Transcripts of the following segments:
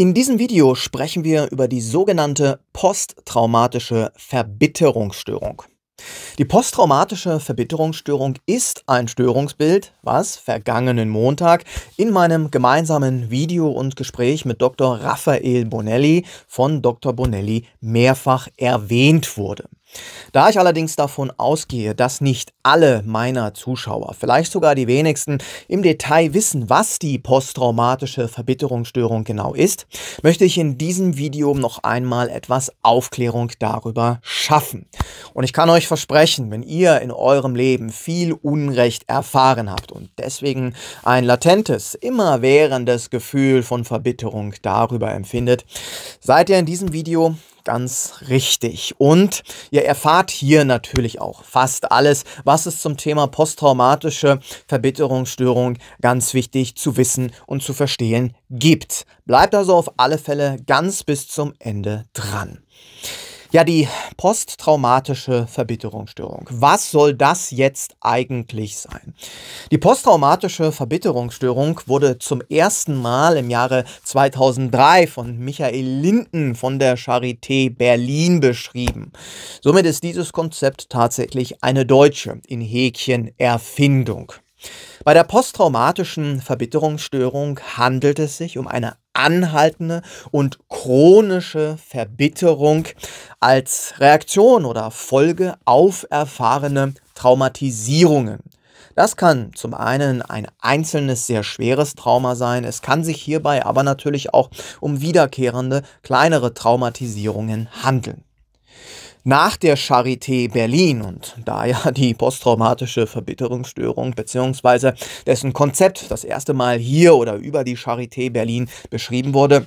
In diesem Video sprechen wir über die sogenannte posttraumatische Verbitterungsstörung. Die posttraumatische Verbitterungsstörung ist ein Störungsbild, was vergangenen Montag in meinem gemeinsamen Video und Gespräch mit Dr. Raphael Bonelli von Dr. Bonelli mehrfach erwähnt wurde. Da ich allerdings davon ausgehe, dass nicht alle meiner Zuschauer, vielleicht sogar die wenigsten, im Detail wissen, was die posttraumatische Verbitterungsstörung genau ist, möchte ich in diesem Video noch einmal etwas Aufklärung darüber schaffen. Und ich kann euch versprechen, wenn ihr in eurem Leben viel Unrecht erfahren habt und deswegen ein latentes, immerwährendes Gefühl von Verbitterung darüber empfindet, seid ihr in diesem Video ganz richtig. Und ihr erfahrt hier natürlich auch fast alles, was es zum Thema posttraumatische Verbitterungsstörung ganz wichtig zu wissen und zu verstehen gibt. Bleibt also auf alle Fälle ganz bis zum Ende dran. Ja, die posttraumatische Verbitterungsstörung. Was soll das jetzt eigentlich sein? Die posttraumatische Verbitterungsstörung wurde zum ersten Mal im Jahre 2003 von Michael Linden von der Charité Berlin beschrieben. Somit ist dieses Konzept tatsächlich eine deutsche, in Häkchen, Erfindung. Bei der posttraumatischen Verbitterungsstörung handelt es sich um eine anhaltende und chronische Verbitterung als Reaktion oder Folge auf erfahrene Traumatisierungen. Das kann zum einen ein einzelnes sehr schweres Trauma sein, es kann sich hierbei aber natürlich auch um wiederkehrende kleinere Traumatisierungen handeln. Nach der Charité Berlin und da ja die posttraumatische Verbitterungsstörung bzw. dessen Konzept das erste Mal hier oder über die Charité Berlin beschrieben wurde,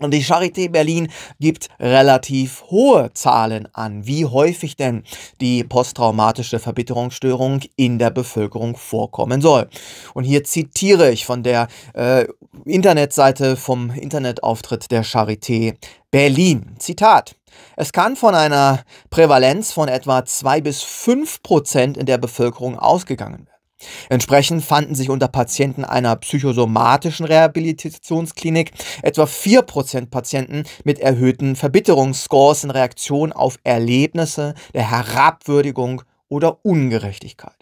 und die Charité Berlin gibt relativ hohe Zahlen an, wie häufig denn die posttraumatische Verbitterungsstörung in der Bevölkerung vorkommen soll. Und hier zitiere ich von der äh, Internetseite vom Internetauftritt der Charité Berlin. Zitat. Es kann von einer Prävalenz von etwa 2 bis 5 Prozent in der Bevölkerung ausgegangen werden. Entsprechend fanden sich unter Patienten einer psychosomatischen Rehabilitationsklinik etwa 4% Patienten mit erhöhten Verbitterungsscores in Reaktion auf Erlebnisse der Herabwürdigung oder Ungerechtigkeit.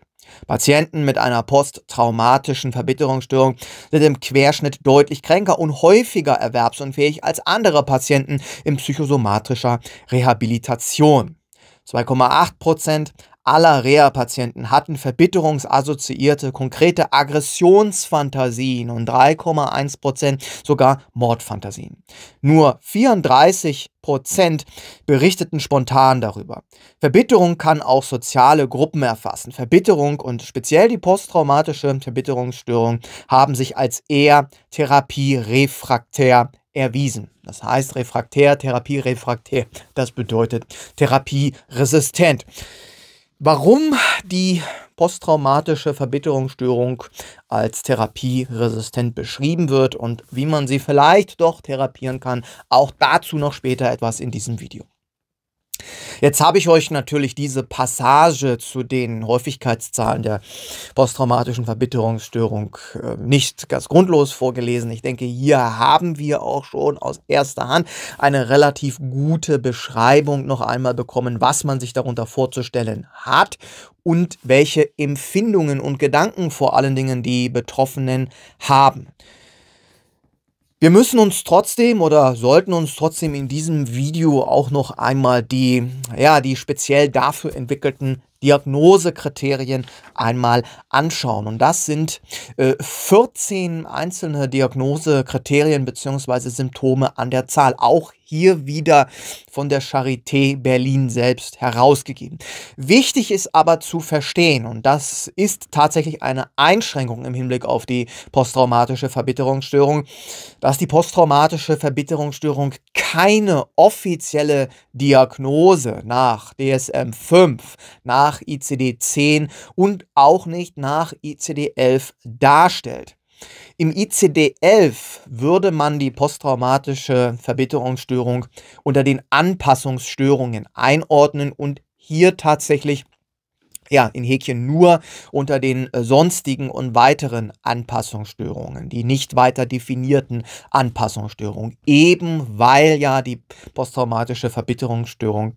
Patienten mit einer posttraumatischen Verbitterungsstörung sind im Querschnitt deutlich kränker und häufiger erwerbsunfähig als andere Patienten in psychosomatischer Rehabilitation. 2,8 Prozent aller Reha-Patienten hatten verbitterungsassoziierte konkrete Aggressionsfantasien und 3,1 Prozent sogar Mordfantasien. Nur 34 Prozent berichteten spontan darüber. Verbitterung kann auch soziale Gruppen erfassen. Verbitterung und speziell die posttraumatische Verbitterungsstörung haben sich als eher therapierefraktär erwiesen. Das heißt refraktär, Therapie refraktär. Das bedeutet therapieresistent. Warum die posttraumatische Verbitterungsstörung als therapieresistent beschrieben wird und wie man sie vielleicht doch therapieren kann, auch dazu noch später etwas in diesem Video. Jetzt habe ich euch natürlich diese Passage zu den Häufigkeitszahlen der posttraumatischen Verbitterungsstörung äh, nicht ganz grundlos vorgelesen. Ich denke, hier haben wir auch schon aus erster Hand eine relativ gute Beschreibung noch einmal bekommen, was man sich darunter vorzustellen hat und welche Empfindungen und Gedanken vor allen Dingen die Betroffenen haben. Wir müssen uns trotzdem oder sollten uns trotzdem in diesem Video auch noch einmal die, ja, die speziell dafür entwickelten Diagnosekriterien einmal anschauen. Und das sind äh, 14 einzelne Diagnosekriterien bzw. Symptome an der Zahl. Auch hier wieder von der Charité Berlin selbst herausgegeben. Wichtig ist aber zu verstehen, und das ist tatsächlich eine Einschränkung im Hinblick auf die posttraumatische Verbitterungsstörung, dass die posttraumatische Verbitterungsstörung keine offizielle Diagnose nach DSM-5, nach ICD-10 und auch nicht nach ICD-11 darstellt. Im ICD-11 würde man die posttraumatische Verbitterungsstörung unter den Anpassungsstörungen einordnen und hier tatsächlich ja, in Häkchen nur unter den äh, sonstigen und weiteren Anpassungsstörungen, die nicht weiter definierten Anpassungsstörungen, eben weil ja die posttraumatische Verbitterungsstörung,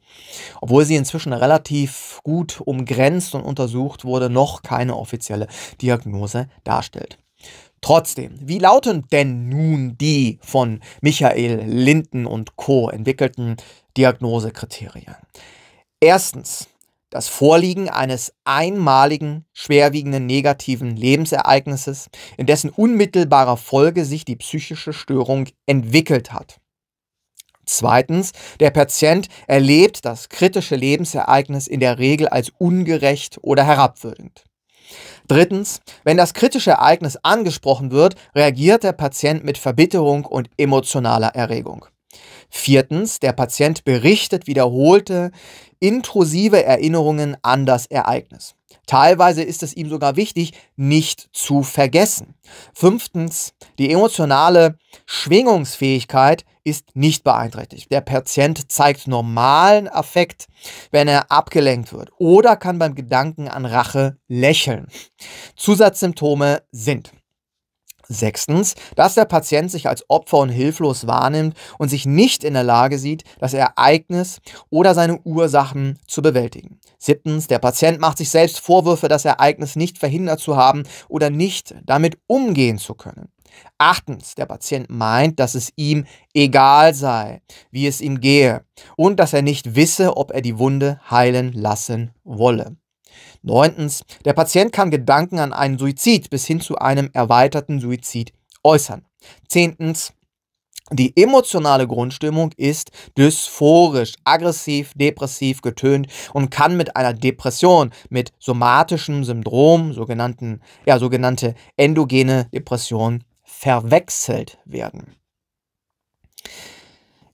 obwohl sie inzwischen relativ gut umgrenzt und untersucht wurde, noch keine offizielle Diagnose darstellt. Trotzdem, wie lauten denn nun die von Michael Linden und Co. entwickelten Diagnosekriterien? Erstens, das Vorliegen eines einmaligen, schwerwiegenden negativen Lebensereignisses, in dessen unmittelbarer Folge sich die psychische Störung entwickelt hat. Zweitens, der Patient erlebt das kritische Lebensereignis in der Regel als ungerecht oder herabwürdigend. Drittens, wenn das kritische Ereignis angesprochen wird, reagiert der Patient mit Verbitterung und emotionaler Erregung. Viertens, der Patient berichtet wiederholte intrusive Erinnerungen an das Ereignis. Teilweise ist es ihm sogar wichtig, nicht zu vergessen. Fünftens, die emotionale Schwingungsfähigkeit ist nicht beeinträchtigt. Der Patient zeigt normalen Affekt, wenn er abgelenkt wird oder kann beim Gedanken an Rache lächeln. Zusatzsymptome sind Sechstens, dass der Patient sich als Opfer und hilflos wahrnimmt und sich nicht in der Lage sieht, das Ereignis oder seine Ursachen zu bewältigen. Siebtens, der Patient macht sich selbst Vorwürfe, das Ereignis nicht verhindert zu haben oder nicht damit umgehen zu können. Achtens, der Patient meint, dass es ihm egal sei, wie es ihm gehe und dass er nicht wisse, ob er die Wunde heilen lassen wolle. Neuntens, der Patient kann Gedanken an einen Suizid bis hin zu einem erweiterten Suizid äußern. Zehntens, die emotionale Grundstimmung ist dysphorisch, aggressiv, depressiv getönt und kann mit einer Depression, mit somatischem Syndrom, sogenannten, ja, sogenannte endogene Depression, verwechselt werden.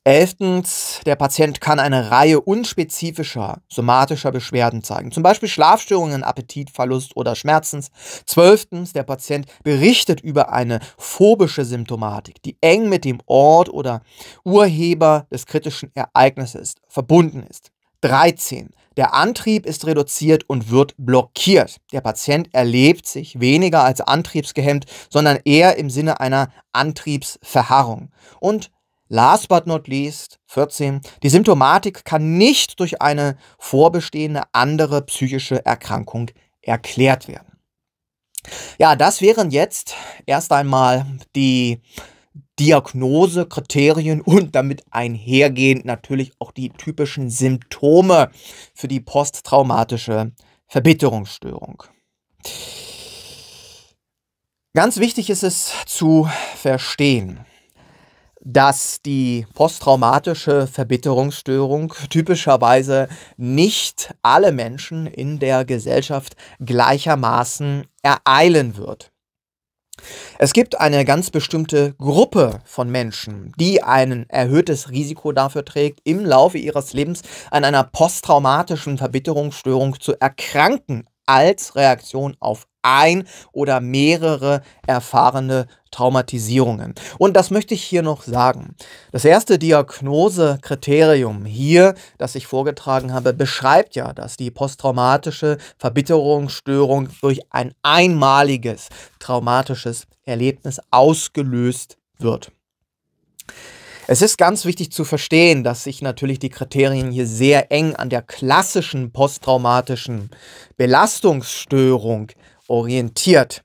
Elftens, der Patient kann eine Reihe unspezifischer somatischer Beschwerden zeigen, zum Beispiel Schlafstörungen, Appetitverlust oder Schmerzens. Zwölftens, der Patient berichtet über eine phobische Symptomatik, die eng mit dem Ort oder Urheber des kritischen Ereignisses verbunden ist. 13. Der Antrieb ist reduziert und wird blockiert. Der Patient erlebt sich weniger als antriebsgehemmt, sondern eher im Sinne einer Antriebsverharrung. Und Last but not least, 14. Die Symptomatik kann nicht durch eine vorbestehende andere psychische Erkrankung erklärt werden. Ja, das wären jetzt erst einmal die Diagnosekriterien und damit einhergehend natürlich auch die typischen Symptome für die posttraumatische Verbitterungsstörung. Ganz wichtig ist es zu verstehen, dass die posttraumatische Verbitterungsstörung typischerweise nicht alle Menschen in der Gesellschaft gleichermaßen ereilen wird. Es gibt eine ganz bestimmte Gruppe von Menschen, die ein erhöhtes Risiko dafür trägt, im Laufe ihres Lebens an einer posttraumatischen Verbitterungsstörung zu erkranken als Reaktion auf ein oder mehrere erfahrene Traumatisierungen. Und das möchte ich hier noch sagen. Das erste Diagnosekriterium hier, das ich vorgetragen habe, beschreibt ja, dass die posttraumatische Verbitterungsstörung durch ein einmaliges traumatisches Erlebnis ausgelöst wird. Es ist ganz wichtig zu verstehen, dass sich natürlich die Kriterien hier sehr eng an der klassischen posttraumatischen Belastungsstörung orientiert.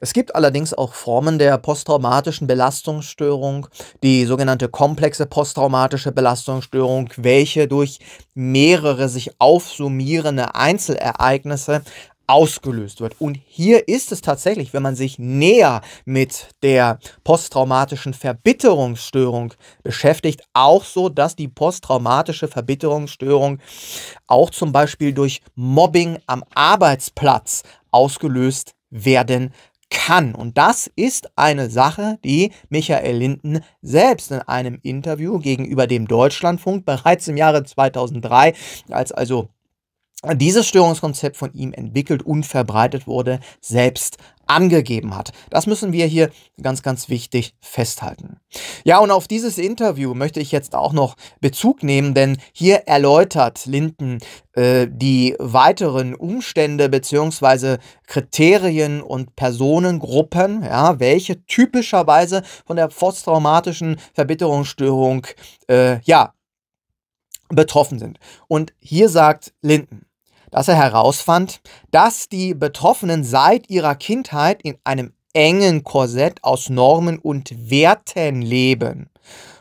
Es gibt allerdings auch Formen der posttraumatischen Belastungsstörung, die sogenannte komplexe posttraumatische Belastungsstörung, welche durch mehrere sich aufsummierende Einzelereignisse ausgelöst wird. Und hier ist es tatsächlich, wenn man sich näher mit der posttraumatischen Verbitterungsstörung beschäftigt, auch so, dass die posttraumatische Verbitterungsstörung auch zum Beispiel durch Mobbing am Arbeitsplatz ausgelöst werden kann. Und das ist eine Sache, die Michael Linden selbst in einem Interview gegenüber dem Deutschlandfunk bereits im Jahre 2003, als also dieses Störungskonzept von ihm entwickelt und verbreitet wurde, selbst angegeben hat. Das müssen wir hier ganz, ganz wichtig festhalten. Ja, und auf dieses Interview möchte ich jetzt auch noch Bezug nehmen, denn hier erläutert Linden äh, die weiteren Umstände beziehungsweise Kriterien und Personengruppen, ja, welche typischerweise von der posttraumatischen Verbitterungsstörung äh, ja, betroffen sind. Und hier sagt Linden, dass er herausfand, dass die Betroffenen seit ihrer Kindheit in einem engen Korsett aus Normen und Werten leben.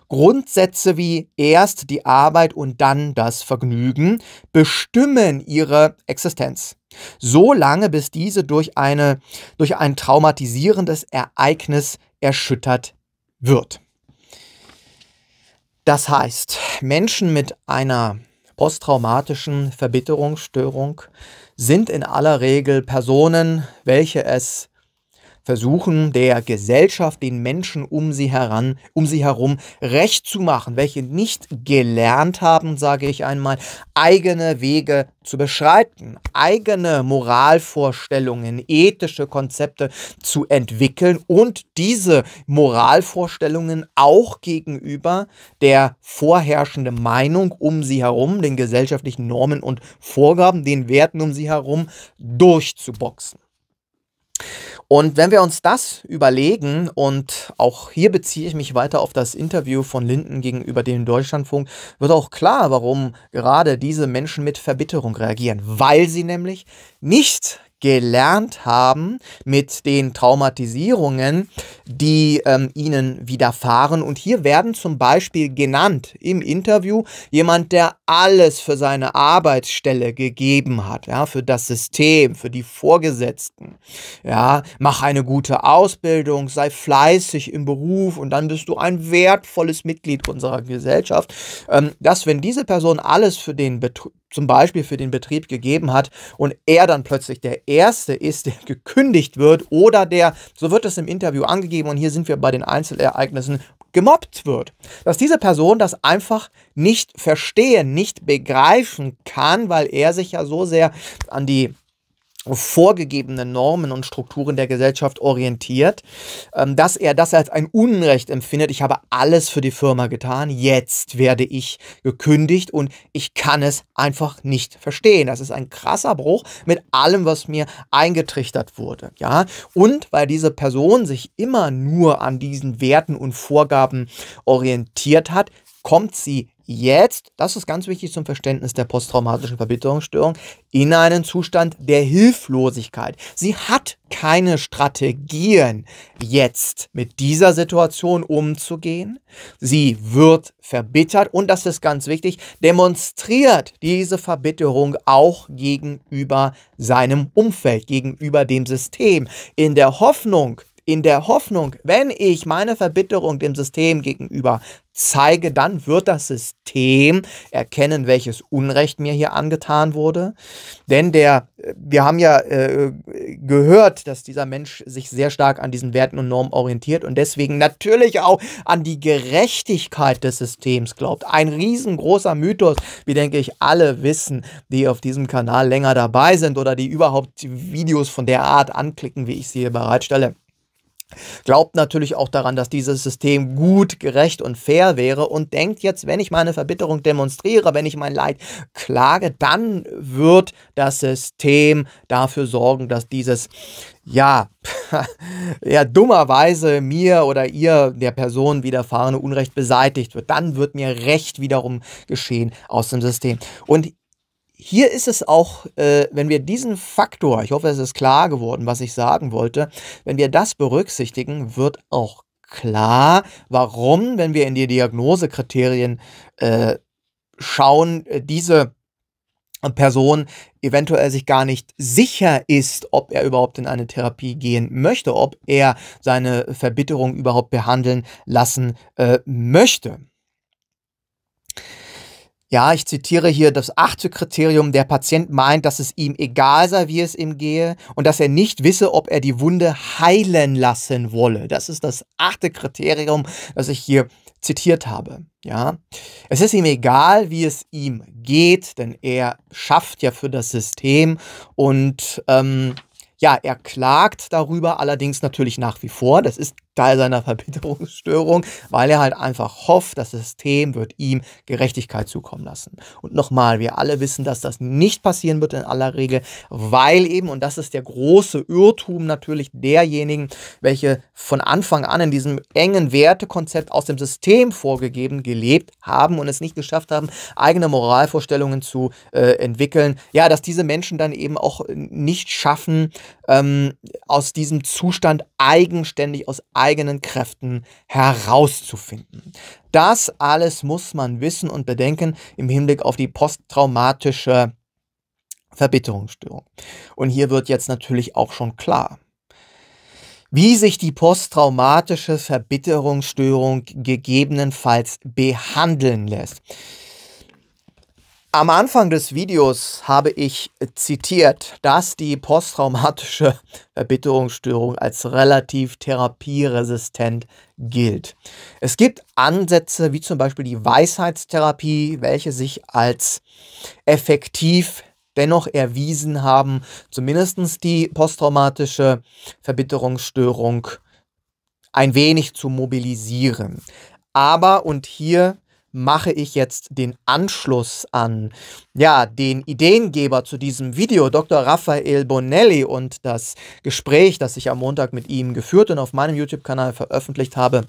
Grundsätze wie erst die Arbeit und dann das Vergnügen bestimmen ihre Existenz. So lange, bis diese durch, eine, durch ein traumatisierendes Ereignis erschüttert wird. Das heißt, Menschen mit einer posttraumatischen Verbitterungsstörung sind in aller Regel Personen, welche es versuchen, der Gesellschaft, den Menschen um sie heran, um sie herum recht zu machen, welche nicht gelernt haben, sage ich einmal, eigene Wege zu beschreiten, eigene Moralvorstellungen, ethische Konzepte zu entwickeln und diese Moralvorstellungen auch gegenüber der vorherrschenden Meinung um sie herum, den gesellschaftlichen Normen und Vorgaben, den Werten um sie herum durchzuboxen. Und wenn wir uns das überlegen, und auch hier beziehe ich mich weiter auf das Interview von Linden gegenüber dem Deutschlandfunk, wird auch klar, warum gerade diese Menschen mit Verbitterung reagieren. Weil sie nämlich nicht gelernt haben mit den Traumatisierungen, die ähm, ihnen widerfahren. Und hier werden zum Beispiel genannt im Interview jemand, der alles für seine Arbeitsstelle gegeben hat, ja, für das System, für die Vorgesetzten. Ja, mach eine gute Ausbildung, sei fleißig im Beruf und dann bist du ein wertvolles Mitglied unserer Gesellschaft. Ähm, dass, wenn diese Person alles für den Betrieb zum Beispiel für den Betrieb gegeben hat und er dann plötzlich der Erste ist, der gekündigt wird oder der, so wird es im Interview angegeben und hier sind wir bei den Einzelereignissen, gemobbt wird. Dass diese Person das einfach nicht verstehen, nicht begreifen kann, weil er sich ja so sehr an die vorgegebenen Normen und Strukturen der Gesellschaft orientiert, ähm, dass er das als ein Unrecht empfindet. Ich habe alles für die Firma getan, jetzt werde ich gekündigt und ich kann es einfach nicht verstehen. Das ist ein krasser Bruch mit allem, was mir eingetrichtert wurde. Ja, und weil diese Person sich immer nur an diesen Werten und Vorgaben orientiert hat, kommt sie jetzt, das ist ganz wichtig zum Verständnis der posttraumatischen Verbitterungsstörung, in einen Zustand der Hilflosigkeit. Sie hat keine Strategien, jetzt mit dieser Situation umzugehen. Sie wird verbittert und das ist ganz wichtig, demonstriert diese Verbitterung auch gegenüber seinem Umfeld, gegenüber dem System, in der Hoffnung, in der Hoffnung, wenn ich meine Verbitterung dem System gegenüber zeige, dann wird das System erkennen, welches Unrecht mir hier angetan wurde. Denn der, wir haben ja äh, gehört, dass dieser Mensch sich sehr stark an diesen Werten und Normen orientiert und deswegen natürlich auch an die Gerechtigkeit des Systems glaubt. Ein riesengroßer Mythos, wie denke ich alle wissen, die auf diesem Kanal länger dabei sind oder die überhaupt Videos von der Art anklicken, wie ich sie hier bereitstelle. Glaubt natürlich auch daran, dass dieses System gut, gerecht und fair wäre und denkt jetzt, wenn ich meine Verbitterung demonstriere, wenn ich mein Leid klage, dann wird das System dafür sorgen, dass dieses, ja, ja, dummerweise mir oder ihr, der Person widerfahrene Unrecht beseitigt wird. Dann wird mir Recht wiederum geschehen aus dem System. Und hier ist es auch, äh, wenn wir diesen Faktor, ich hoffe, es ist klar geworden, was ich sagen wollte, wenn wir das berücksichtigen, wird auch klar, warum, wenn wir in die Diagnosekriterien äh, schauen, äh, diese Person eventuell sich gar nicht sicher ist, ob er überhaupt in eine Therapie gehen möchte, ob er seine Verbitterung überhaupt behandeln lassen äh, möchte. Ja, ich zitiere hier das achte Kriterium. Der Patient meint, dass es ihm egal sei, wie es ihm gehe und dass er nicht wisse, ob er die Wunde heilen lassen wolle. Das ist das achte Kriterium, das ich hier zitiert habe. Ja, es ist ihm egal, wie es ihm geht, denn er schafft ja für das System und ähm, ja, er klagt darüber allerdings natürlich nach wie vor. Das ist Teil seiner Verbitterungsstörung, weil er halt einfach hofft, das System wird ihm Gerechtigkeit zukommen lassen. Und nochmal, wir alle wissen, dass das nicht passieren wird in aller Regel, weil eben, und das ist der große Irrtum natürlich derjenigen, welche von Anfang an in diesem engen Wertekonzept aus dem System vorgegeben gelebt haben und es nicht geschafft haben, eigene Moralvorstellungen zu äh, entwickeln, ja, dass diese Menschen dann eben auch nicht schaffen, ähm, aus diesem Zustand eigenständig aus eigenen Kräften herauszufinden. Das alles muss man wissen und bedenken im Hinblick auf die posttraumatische Verbitterungsstörung. Und hier wird jetzt natürlich auch schon klar, wie sich die posttraumatische Verbitterungsstörung gegebenenfalls behandeln lässt. Am Anfang des Videos habe ich zitiert, dass die posttraumatische Erbitterungsstörung als relativ therapieresistent gilt. Es gibt Ansätze wie zum Beispiel die Weisheitstherapie, welche sich als effektiv dennoch erwiesen haben, zumindest die posttraumatische Verbitterungsstörung ein wenig zu mobilisieren. Aber, und hier mache ich jetzt den Anschluss an ja, den Ideengeber zu diesem Video, Dr. Raphael Bonelli und das Gespräch, das ich am Montag mit ihm geführt und auf meinem YouTube-Kanal veröffentlicht habe.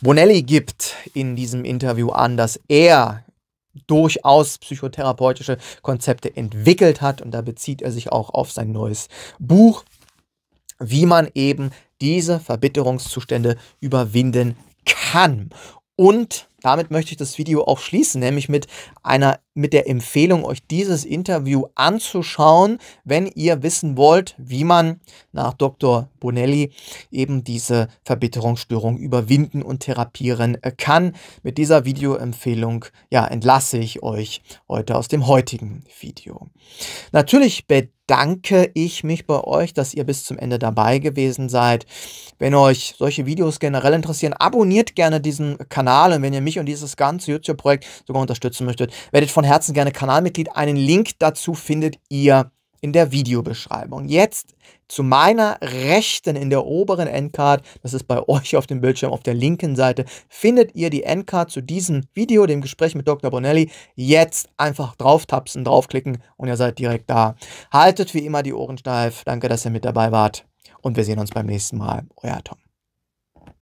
Bonelli gibt in diesem Interview an, dass er durchaus psychotherapeutische Konzepte entwickelt hat und da bezieht er sich auch auf sein neues Buch, wie man eben diese Verbitterungszustände überwinden kann. Und damit möchte ich das Video auch schließen, nämlich mit einer mit der Empfehlung, euch dieses Interview anzuschauen, wenn ihr wissen wollt, wie man nach Dr. Bonelli eben diese Verbitterungsstörung überwinden und therapieren kann. Mit dieser Videoempfehlung ja, entlasse ich euch heute aus dem heutigen Video. Natürlich bedanke ich mich bei euch, dass ihr bis zum Ende dabei gewesen seid. Wenn euch solche Videos generell interessieren, abonniert gerne diesen Kanal und wenn ihr mich und dieses ganze YouTube-Projekt sogar unterstützen möchtet, werdet von Herzen gerne Kanalmitglied. Einen Link dazu findet ihr in der Videobeschreibung. Jetzt zu meiner rechten in der oberen Endcard, das ist bei euch auf dem Bildschirm auf der linken Seite, findet ihr die Endcard zu diesem Video, dem Gespräch mit Dr. Bonelli. Jetzt einfach drauf tapsen, draufklicken und ihr seid direkt da. Haltet wie immer die Ohren steif. Danke, dass ihr mit dabei wart und wir sehen uns beim nächsten Mal. Euer Tom.